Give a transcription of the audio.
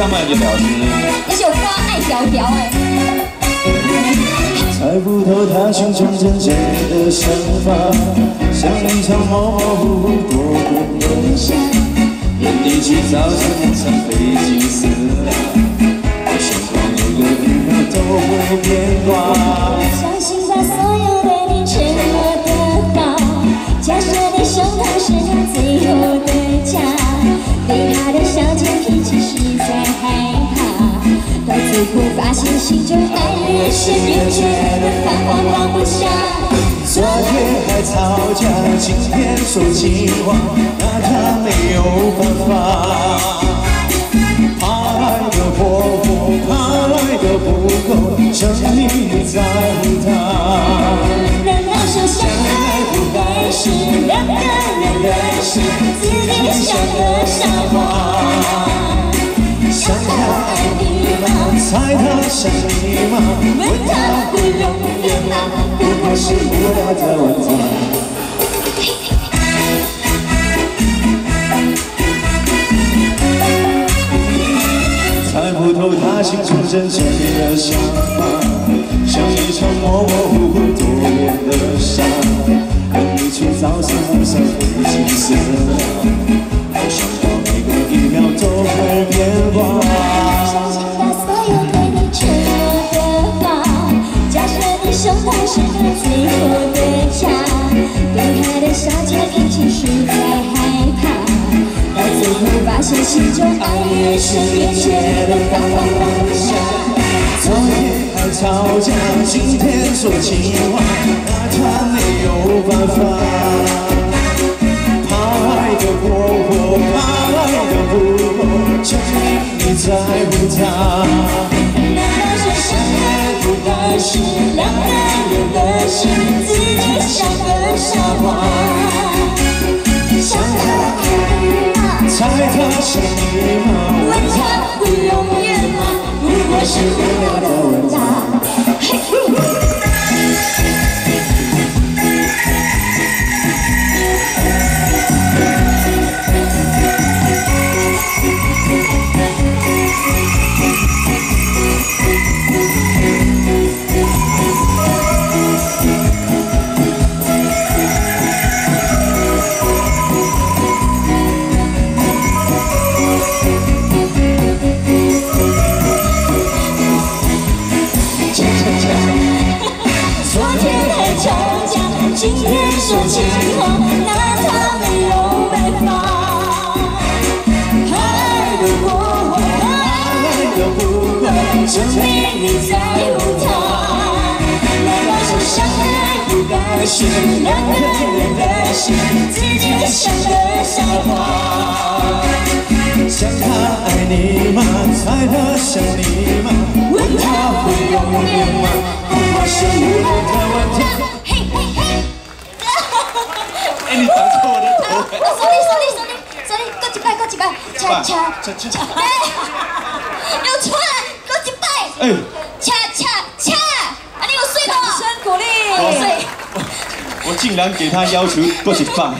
唱慢就了事。那首歌爱调调哎。猜不透他心中真正的想法，像一场模模糊糊我有个都会变卦。到最后发现心中爱越深越觉得泛黄放不下。昨天还吵架，今天说情话，那他没有办法。怕来的火火，怕来的不够，证明你在乎他。难道说相爱不该是两个人的事，自己想的傻瓜？想他爱你吗？猜他想你吗？问他会永远吗？不过是无聊的问题。猜不透他心中真正的想法，像一场模模糊糊多年的沙，发现心中爱越深越觉得放放放不下。昨天还吵架，今天说情话，那他没有办法。怕爱的过火，怕爱的不够，证明你在乎他。相爱不该是两个人的心，自己想的傻瓜？想他？是你吗？会永远吗？不过是我的说情话，那他没有办法。爱的过，爱不够，证明你在乎他。难道说相爱不该是两个人的事，自己想的傻瓜？想他爱你吗？猜他想你吗？问他会永远吗？不过是无聊恰恰恰恰，哎，又出来，过一摆，哎，恰恰恰，啊，你有睡吗？掌声鼓励，睡。我竟然给他要求过去放。